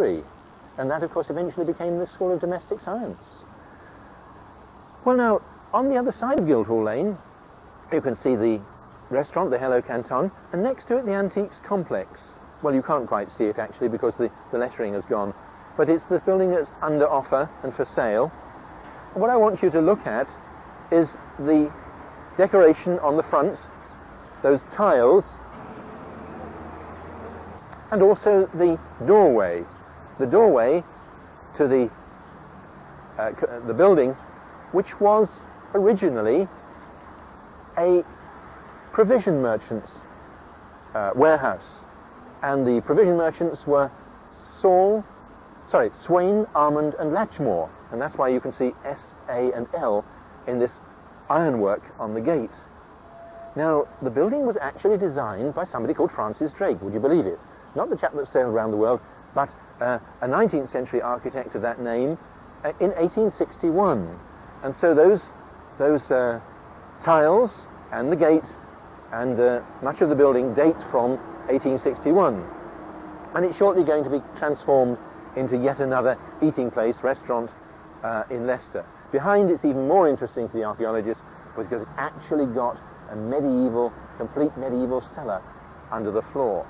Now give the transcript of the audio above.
history. And that, of course, eventually became the School of Domestic Science. Well, now, on the other side of Guildhall Lane, you can see the restaurant, the Hello Canton, and next to it, the Antiques Complex. Well, you can't quite see it, actually, because the, the lettering has gone. But it's the building that's under offer and for sale. what I want you to look at is the decoration on the front, those tiles, and also the doorway. The doorway to the, uh, the building, which was originally a provision merchant's uh, warehouse. And the provision merchants were Saul, sorry, Swain, Armand and Latchmore. And that's why you can see S, A and L in this ironwork on the gate. Now, the building was actually designed by somebody called Francis Drake, would you believe it? Not the chap that sailed around the world, but uh, a 19th century architect of that name uh, in 1861. And so those, those uh, tiles and the gate and uh, much of the building date from 1861. And it's shortly going to be transformed into yet another eating place, restaurant uh, in Leicester. Behind it's even more interesting to the archaeologists because it's actually got a medieval, complete medieval cellar under the floor.